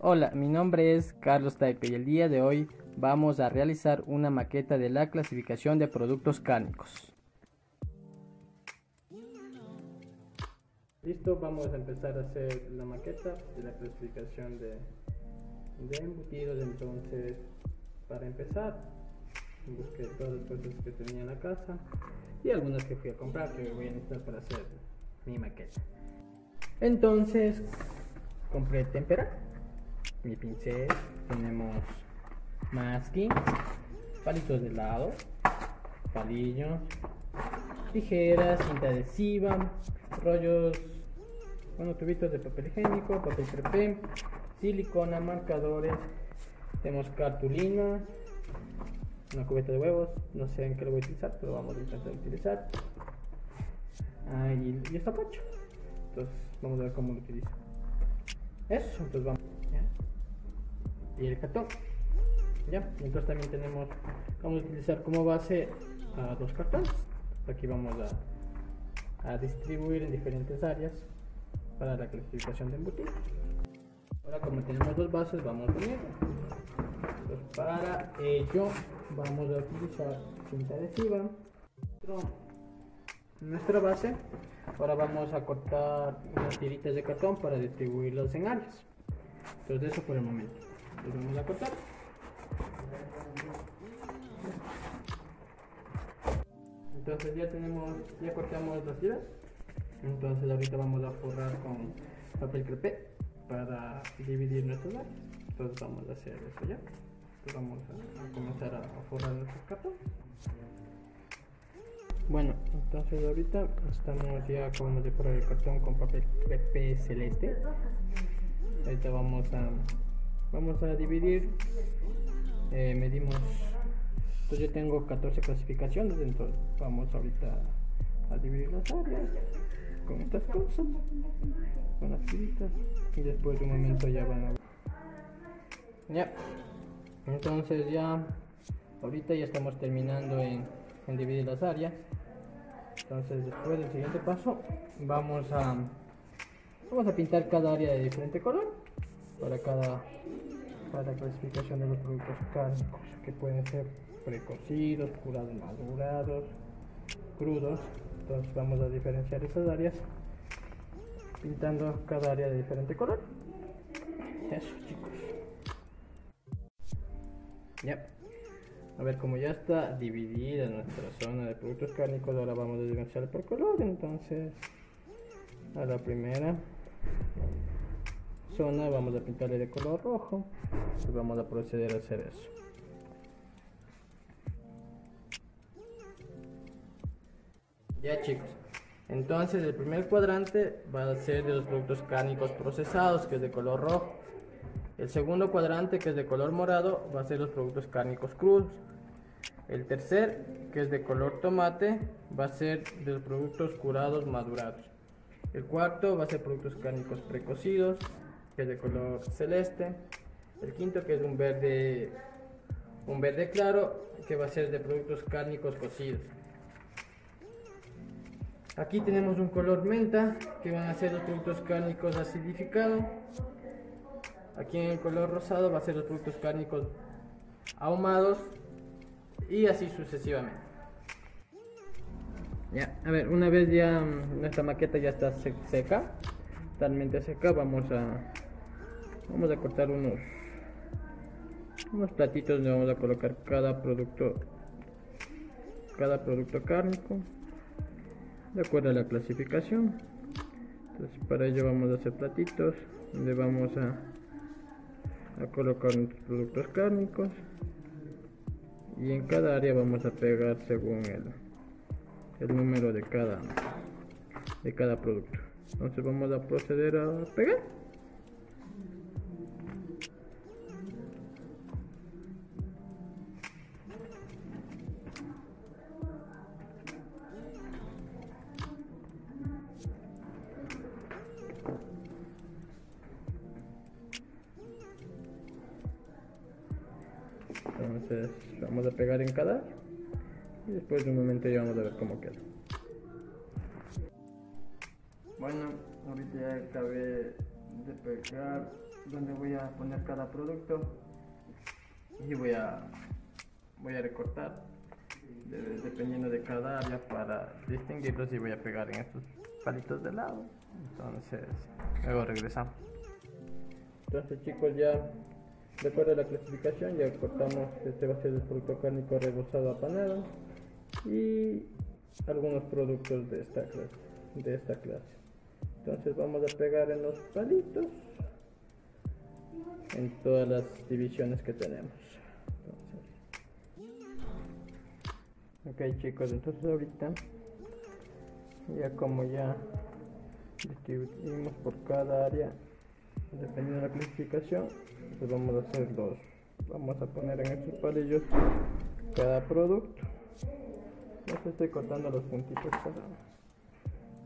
Hola, mi nombre es Carlos Taipe y el día de hoy vamos a realizar una maqueta de la clasificación de productos cárnicos. Listo, vamos a empezar a hacer la maqueta de la clasificación de, de embutidos. Entonces, para empezar, busqué todas las cosas que tenía en la casa y algunas que fui a comprar que voy a necesitar para hacer mi maqueta. Entonces, compré tempera mi pincel, tenemos masking, palitos de helado, palillos, tijeras, cinta adhesiva, rollos, bueno, tubitos de papel higiénico, papel crepé, silicona, marcadores, tenemos cartulina, una cubeta de huevos, no sé en qué lo voy a utilizar, pero vamos a intentar utilizar. Ah, y, y está pacho. Entonces, vamos a ver cómo lo utilizo. Eso, entonces vamos y el cartón. Ya, entonces también tenemos, vamos a utilizar como base a dos cartones. Aquí vamos a, a distribuir en diferentes áreas para la clasificación de embutidos. Ahora como tenemos dos bases vamos a unir. Entonces para ello vamos a utilizar cinta adhesiva. Nuestra base. Ahora vamos a cortar unas tiritas de cartón para distribuirlas en áreas. Entonces eso por el momento vamos a cortar. Entonces ya tenemos, ya cortamos las tiras. Entonces ahorita vamos a forrar con papel crepé para dividir nuestros áreas. Entonces vamos a hacer eso ya. Vamos a, comenzar a, forrar nuestros cartones. Bueno, entonces ahorita estamos ya acabamos de el cartón con papel crepé celeste. Ahorita vamos a vamos a dividir. Eh, medimos. Entonces yo tengo 14 clasificaciones entonces vamos ahorita a dividir las áreas con estas cosas con las tiritas y después de un momento ya van a ya. Entonces ya ahorita ya estamos terminando en, en dividir las áreas. Entonces después del siguiente paso vamos a vamos a pintar cada área de diferente color para cada para la clasificación de los productos cárnicos que pueden ser precocidos, curados, madurados, crudos. Entonces vamos a diferenciar esas áreas pintando cada área de diferente color. Eso chicos. Ya. A ver, como ya está dividida nuestra zona de productos cárnicos, ahora vamos a diferenciar por color. Entonces, a la primera vamos a pintarle de color rojo y vamos a proceder a hacer eso. Ya chicos. Entonces el primer cuadrante va a ser de los productos cárnicos procesados que es de color rojo. El segundo cuadrante que es de color morado va a ser los productos cárnicos crudos. El tercer que es de color tomate va a ser de los productos curados madurados. El cuarto va a ser productos cárnicos precocidos que es de color celeste. El quinto que es un verde, un verde claro, que va a ser de productos cárnicos cocidos. Aquí tenemos un color menta, que van a ser los productos cárnicos acidificados. Aquí en el color rosado va a ser los productos cárnicos ahumados y así sucesivamente. Ya, a ver, una vez ya mm, nuestra maqueta ya está seca, totalmente seca, vamos a vamos a cortar unos unos platitos donde vamos a colocar cada producto cada producto cárnico de acuerdo a la clasificación. Entonces para ello vamos a hacer platitos donde vamos a, a colocar nuestros productos cárnicos. Y en cada área vamos a pegar según el, el número de cada de cada producto. Entonces vamos a proceder a pegar entonces vamos a pegar en cada. Y después de un momento ya vamos a ver cómo queda. Bueno ahorita ya acabé de pegar donde voy a poner cada producto. Y voy a voy a recortar dependiendo de cada área para distinguirlos y voy a pegar en estos palitos de lado. Entonces luego regresamos. Entonces chicos ya de la clasificación ya cortamos este va a ser producto cárnico rebozado apanado y algunos productos de esta clase de esta clase. Entonces vamos a pegar en los palitos en todas las divisiones que tenemos. Ok chicos entonces ahorita ya como ya distribuimos por cada área dependiendo de la clasificación pues vamos a hacer dos. Vamos a poner en estos palillos cada producto. Entonces estoy cortando los puntitos para,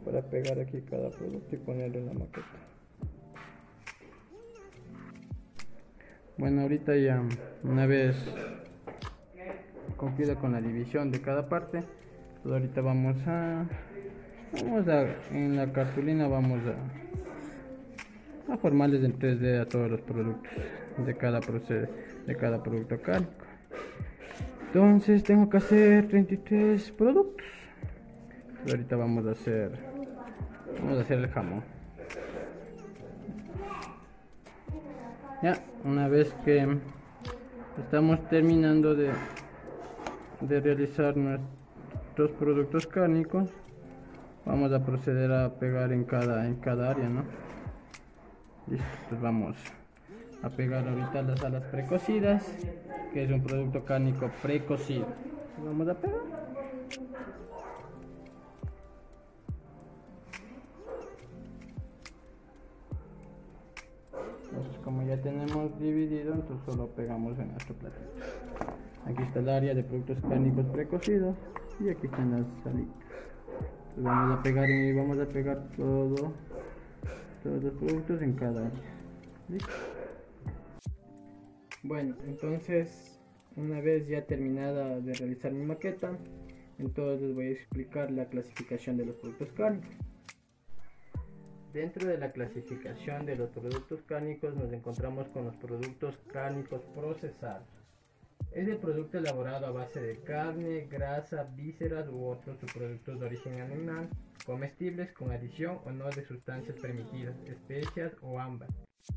para pegar aquí cada producto y ponerle en la maqueta. Bueno ahorita ya una vez cumplida con la división de cada parte pues ahorita vamos a vamos a en la cartulina vamos a, a formarles en 3D a todos los productos de cada proceso de cada producto cárnico entonces tengo que hacer 33 productos. Pues ahorita vamos a hacer vamos a hacer el jamón. Ya una vez que estamos terminando de, de realizar nuestros productos cárnicos vamos a proceder a pegar en cada en cada área no listo vamos a pegar ahorita las alas precocidas que es un producto cárnico precocido. Vamos a pegar. Entonces como ya tenemos dividido entonces solo pegamos en nuestro platito. Aquí está el área de productos cárnicos precocidos y aquí están las salitas vamos a pegar y vamos a pegar todo todos los productos en cada área. Bueno entonces una vez ya terminada de realizar mi maqueta entonces les voy a explicar la clasificación de los productos cárnicos Dentro de la clasificación de los productos cárnicos nos encontramos con los productos cárnicos procesados. Es el producto elaborado a base de carne, grasa, vísceras u otros subproductos de origen animal, comestibles con adición o no de sustancias permitidas, especias o ámbar,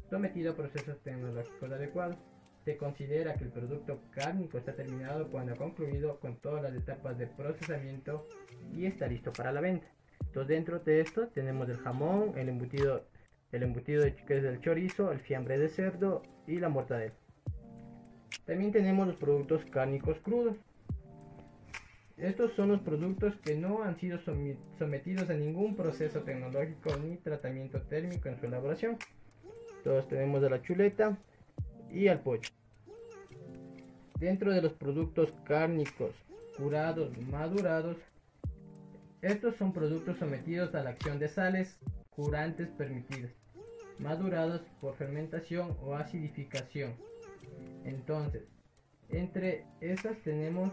sometido a procesos tecnológicos adecuados. Se considera que el producto cárnico está terminado cuando ha concluido con todas las etapas de procesamiento y está listo para la venta. Entonces dentro de esto tenemos el jamón, el embutido, el embutido que es el chorizo, el fiambre de cerdo y la mortadela. También tenemos los productos cárnicos crudos. Estos son los productos que no han sido sometidos a ningún proceso tecnológico ni tratamiento térmico en su elaboración. Todos tenemos de la chuleta y al pollo. Dentro de los productos cárnicos curados, madurados, estos son productos sometidos a la acción de sales curantes permitidas, madurados por fermentación o acidificación entonces, entre estas tenemos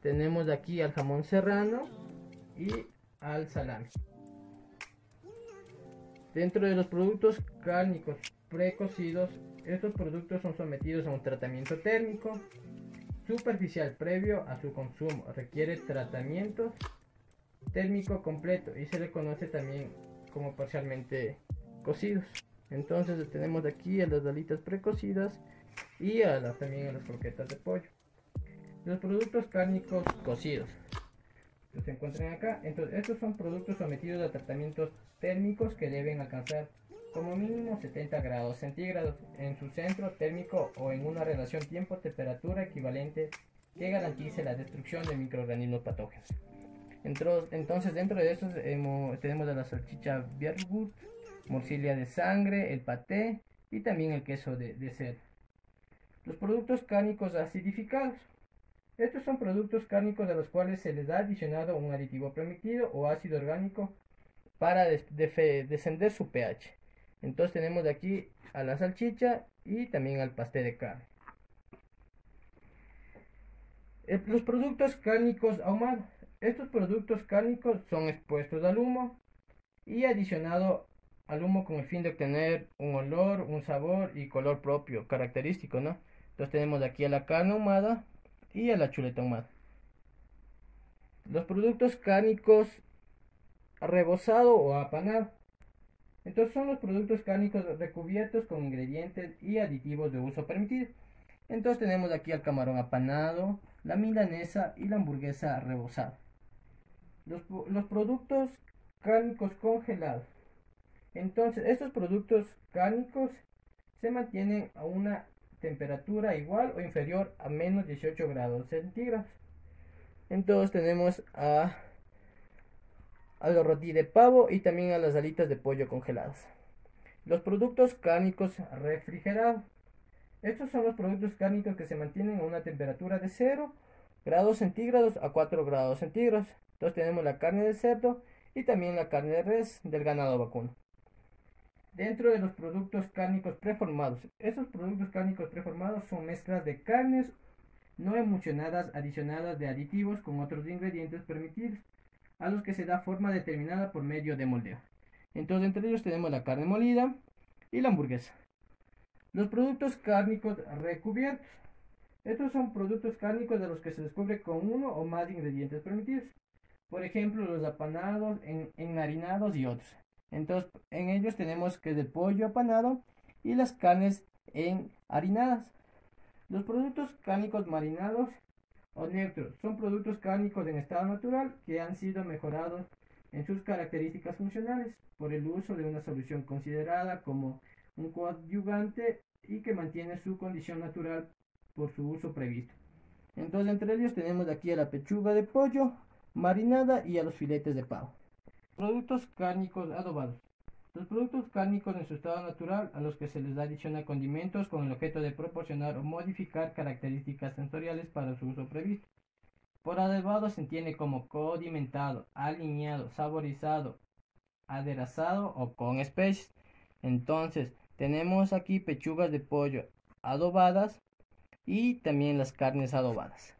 tenemos aquí al jamón serrano y al salami. Dentro de los productos cárnicos precocidos, estos productos son sometidos a un tratamiento térmico superficial previo a su consumo. Requiere tratamiento térmico completo y se le conoce también como parcialmente cocidos. Entonces tenemos aquí a las alitas precocidas y a las, también a las croquetas de pollo. Los productos cárnicos cocidos se encuentran acá. Entonces estos son productos sometidos a tratamientos térmicos que deben alcanzar como mínimo 70 grados centígrados en su centro térmico o en una relación tiempo-temperatura equivalente que garantice la destrucción de microorganismos patógenos. Entonces dentro de estos tenemos a la salchicha Biergut, morcilla de sangre, el paté y también el queso de, de Los productos cárnicos acidificados. Estos son productos cárnicos a los cuales se les ha adicionado un aditivo permitido o ácido orgánico para descender su pH. Entonces tenemos aquí a la salchicha y también al pastel de carne. Eh, los productos cárnicos ahumados. Estos productos cárnicos son expuestos al humo y adicionado al humo con el fin de obtener un olor, un sabor y color propio, característico, ¿no? Entonces tenemos aquí a la carne ahumada y a la chuleta ahumada. Los productos cárnicos rebozado o apanado. Entonces son los productos cárnicos recubiertos con ingredientes y aditivos de uso permitido. Entonces tenemos aquí el camarón apanado, la milanesa y la hamburguesa rebozada. Los, los productos cárnicos congelados. Entonces, estos productos cárnicos se mantienen a una temperatura igual o inferior a menos 18 grados centígrados. Entonces tenemos a, a los roti de pavo y también a las alitas de pollo congeladas. Los productos cárnicos refrigerados. Estos son los productos cárnicos que se mantienen a una temperatura de 0 grados centígrados a 4 grados centígrados. Entonces tenemos la carne de cerdo y también la carne de res del ganado vacuno. Dentro de los productos cárnicos preformados, esos productos cárnicos preformados son mezclas de carnes no emulsionadas adicionadas de aditivos con otros ingredientes permitidos, a los que se da forma determinada por medio de moldeo. Entonces, entre ellos tenemos la carne molida y la hamburguesa. Los productos cárnicos recubiertos. Estos son productos cárnicos de los que se descubre con uno o más ingredientes permitidos. Por ejemplo, los apanados, en, enharinados y otros. Entonces, en ellos tenemos que de pollo apanado y las carnes enharinadas. Los productos cárnicos marinados o neutros son productos cárnicos en estado natural que han sido mejorados en sus características funcionales por el uso de una solución considerada como un coadyuvante y que mantiene su condición natural por su uso previsto. Entonces, entre ellos tenemos aquí a la pechuga de pollo, marinada y a los filetes de pavo. Productos cárnicos adobados. Los productos cárnicos en su estado natural a los que se les adiciona condimentos con el objeto de proporcionar o modificar características sensoriales para su uso previsto. Por adobado se entiende como condimentado, alineado, saborizado, aderezado o con especies. Entonces, tenemos aquí pechugas de pollo adobadas y también las carnes adobadas.